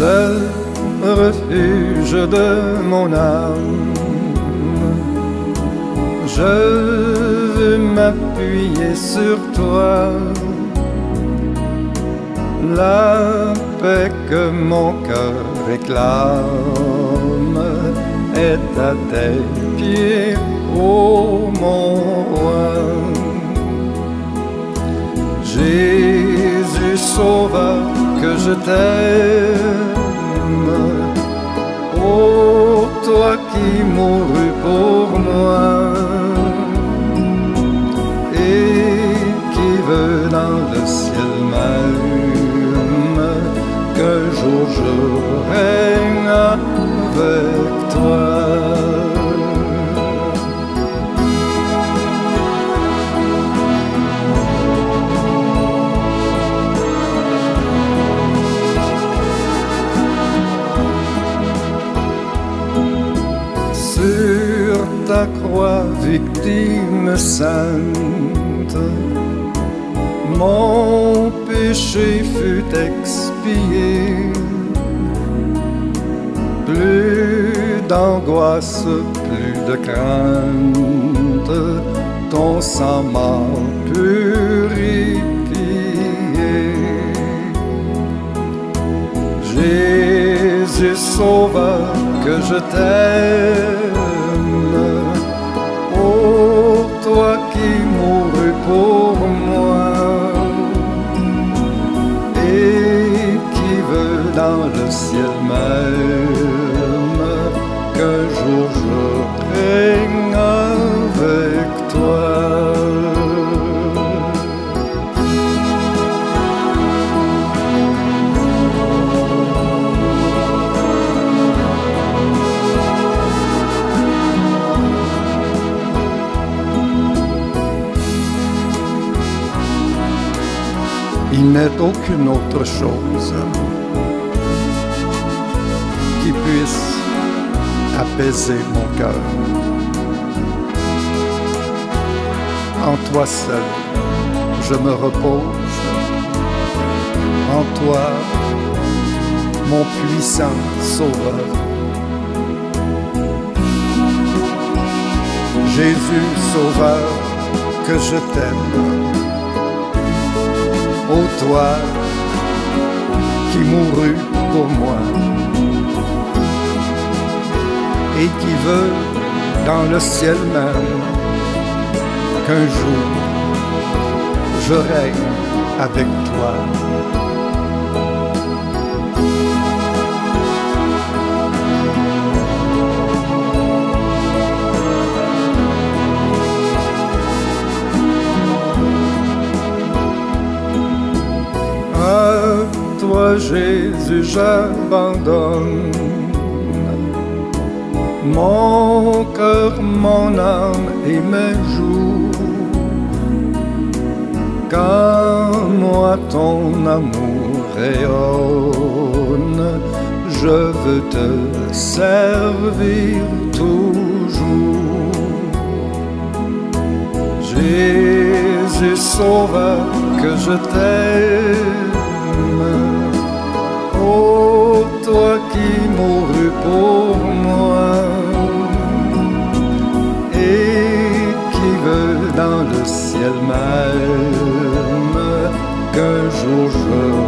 seul refuge de mon âme. Je veux m'appuyer sur toi, la paix que mon cœur réclame est à tes pieds, ô mon roi. Jésus sauveur, que je t'aime. Qui mourus pour moi et qui veux dans le ciel même, qu'un jour je ta croix, victime sainte, mon péché fut expié. Plus d'angoisse, plus de crainte, ton sang m'a purifié. Jésus sauveur, que je t'aime. Le ciel même qu'un jour je règne avec toi. Il n'est aucune autre chose qui puisse apaiser mon cœur. En toi seul, je me repose. En toi, mon puissant sauveur. Jésus sauveur, que je t'aime. Ô toi qui mourus pour moi et qui veux dans le ciel même qu'un jour je règne avec toi. À toi Jésus, j'abandonne mon cœur, mon âme et mes jours. Quand moi ton amour rayonne, je veux te servir toujours. Jésus sauveur, que je t'aime. ciel m'aime qu'un jour je